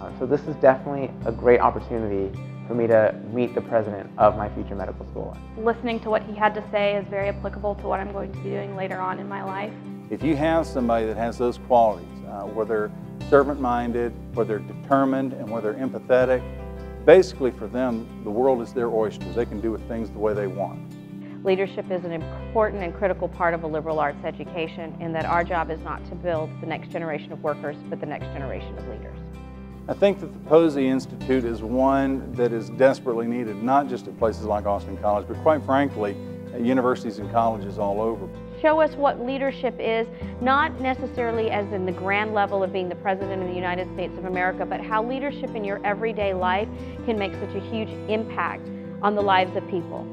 Uh, so this is definitely a great opportunity for me to meet the president of my future medical school. Listening to what he had to say is very applicable to what I'm going to be doing later on in my life. If you have somebody that has those qualities, uh, where they're servant-minded, where they're determined, and where they're empathetic, basically for them, the world is their oyster. They can do with things the way they want. Leadership is an important and critical part of a liberal arts education in that our job is not to build the next generation of workers, but the next generation of leaders. I think that the Posey Institute is one that is desperately needed, not just at places like Austin College, but quite frankly, at universities and colleges all over. Show us what leadership is, not necessarily as in the grand level of being the President of the United States of America, but how leadership in your everyday life can make such a huge impact on the lives of people.